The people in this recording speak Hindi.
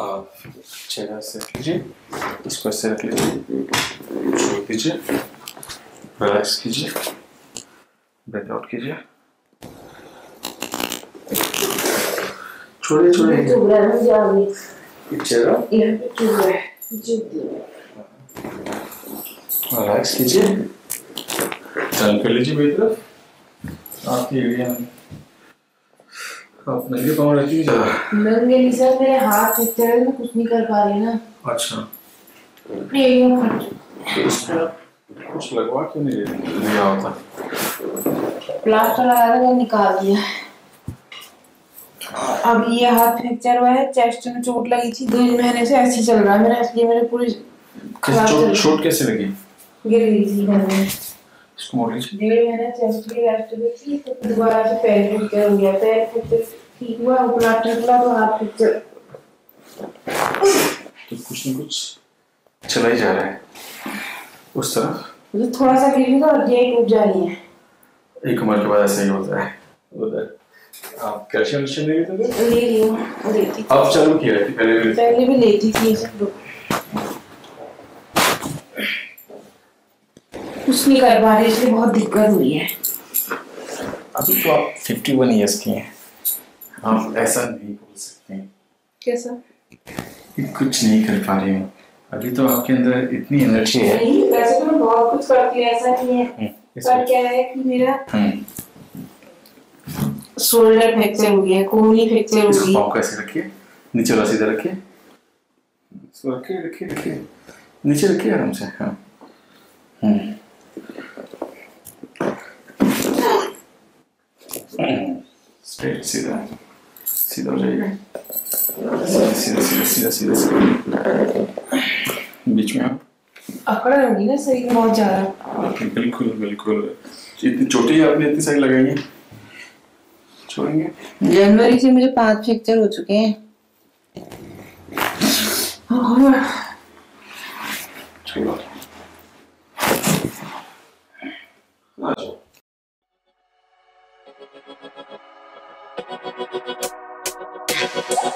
चेहरा ऐसे रख लीजिए इसको ऐसे रख लीजिए छोड़ रिलैक्स कीजिए ब्रेथ आउट कीजिए। छोड़िए छोड़िए। चेहरा। रिलैक्स कीजिए। टर्न कर लीजिए मेरी तरफ़। आपकी एरिया में। आप नंगे पाँव रखिए जरा नंगे नहीं सर मेरे हाथ है मैं कुछ नहीं कर पा रही ना। अच्छा। इसमें कुछ लगवा क्यों नहीं लिया होता प्लास्टर लगा था। निकाल दिया। अब ये हाथ फ्रैक्चर हुआ है चेस्ट में चोट लगी थी दो महीने से ऐसे चल रहा है मेरा इसलिए मेरे पूरी खराब चोट चोट कैसे लगी? गिर गई थी डेढ़ महीना चेस्ट की रेस्ट थी तो दोबारा से पैर फ्रैक्चर हो गया पैर फ्रैक्चर ठीक हुआ प्लास्टर तो हाथ फ्रैक्चर तो कुछ न कुछ चला ही जा रहा है। उस तरफ़? मुझे थोड़ा सा गिरी तो हड्डियाँ टूट जा रही हैं। एक उम्र के बाद ऐसा ही होता है। उधर। आप कैल्शियम लेते थे ले रही हूँ लेती अब चालू किया है पहले भी। पहले भी लेती थी ये सब कुछ नहीं कर पा रहे इसलिए बहुत दिक्कत हुई है। अभी तो आप 51 इयर्स की हैं। आप ऐसा नहीं बोल सकते। कैसा? कुछ नहीं कर पा रही हूँ। अभी तो आपके अंदर इतनी एनर्जी है। नहीं वैसे तो मैं बहुत कुछ करती हूँ ऐसा नहीं है। हम्म, पर क्या है कि मेरा हम्म, शोल्डर फ्रैक्चर हो गया कोहनी फ्रैक्चर हो गई। पाँव कैसे रखिए नीचे वाला सीधा रखिए। इसको रखिए रखिए रखिए। नीचे रखिए आराम से हाँ। हम्म। स्ट्रेट सीधा सीधा हो जाइए सीधा सीधा सीधा सीधा सीधा सीधा बीच में आप अकड़ होगी ना में बहुत ज़्यादा। बिल्कुल बिल्कुल। इतनी छोटी आपने इतनी सारी लगाई है। छोड़ेंगे? जनवरी से मुझे पाँच फ्रैक्चर हो चुके हैं। छोड़ो आ जाओ। ハハハハハ。